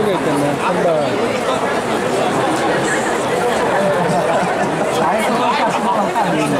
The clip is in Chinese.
哎，对对对，真的。啥也不干，啥也不干，真的。